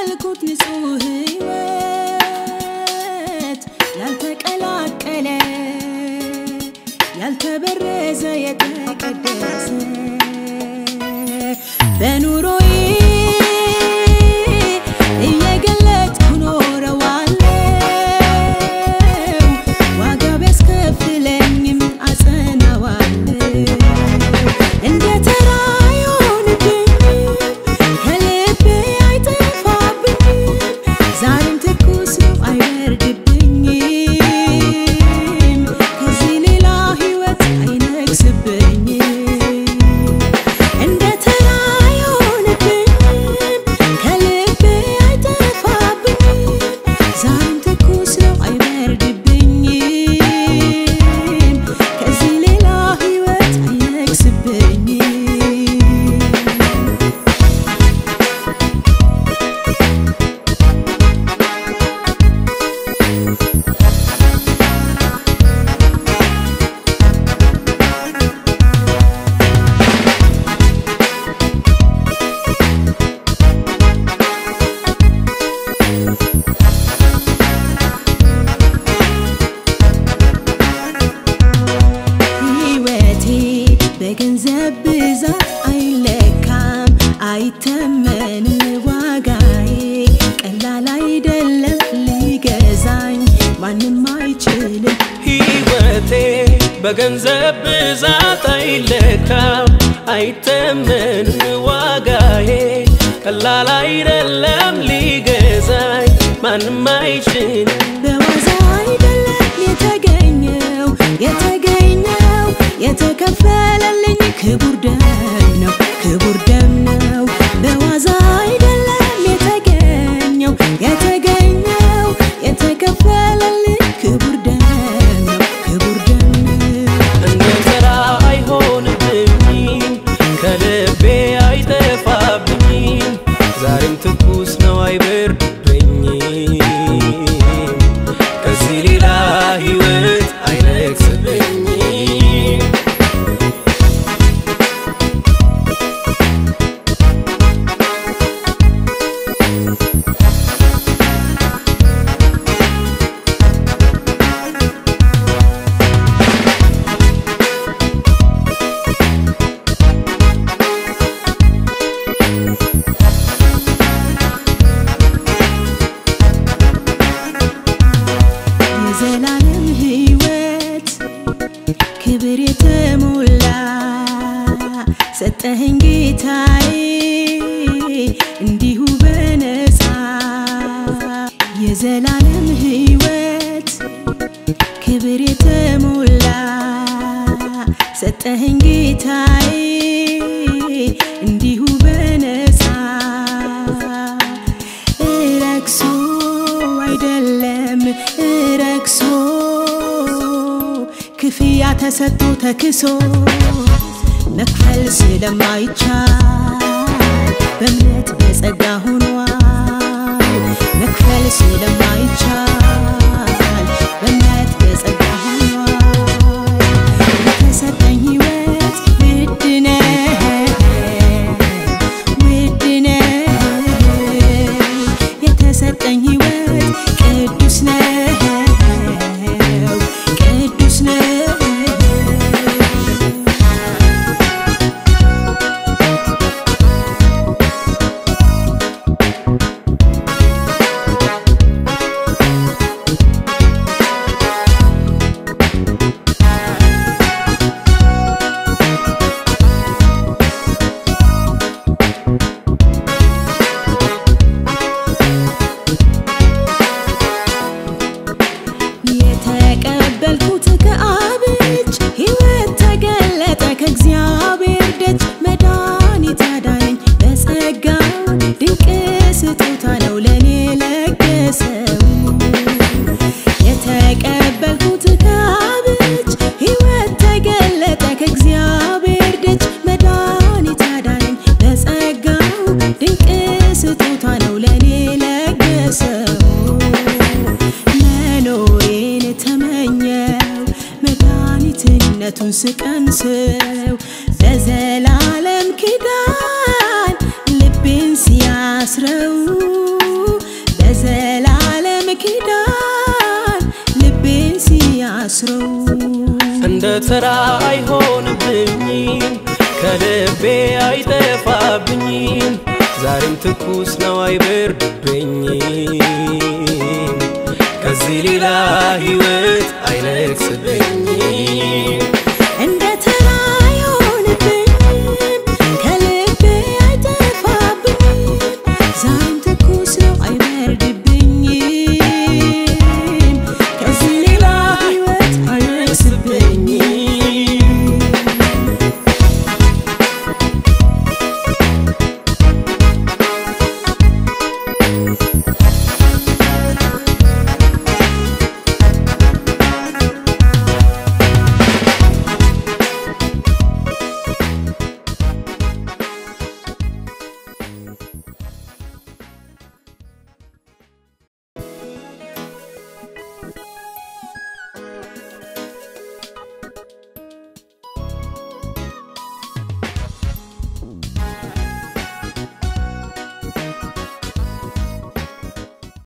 ያልኩት ንጹህ ህይወት ያልተቀላቀለ ያልተበረዘ የተቀደሰ በኑሮዬ አይደለም ሊገዛኝ ማንም አይችልም። ሕይወቴ በገንዘብ ብዛት አይለካም። አይተመንም ዋጋዬ ቀላል አይደለም ሊገዛኝ ማንም አይችልም። በዋዛ አይደለም የተገኘው የተገኘው የተከፈለልኝ ክቡር ደም ነው ክቡር ደም አይሆንብኝም ሰጠኸኝ ጌታዬ እንዲሁ በነፃ የዘላለም ሕይወት ክብር የተሞላ ሰጠኸኝ ጌታዬ እንዲሁ በነፃ ረክሶ አይደለም ረክሶ ክፍያ ተሰጥቶ ተክሶ መክፈል ስለማይቻል ስቀምሰው በዘላለም ኪዳን ልቤን ሲያስረው በዘላለም ኪዳን ልቤን ሲያስረው እንደ ተራ አይሆንብኝም ከልቤ አይጠፋብኝም። ዛሬም ትኩስ ነው አይበርድብኝም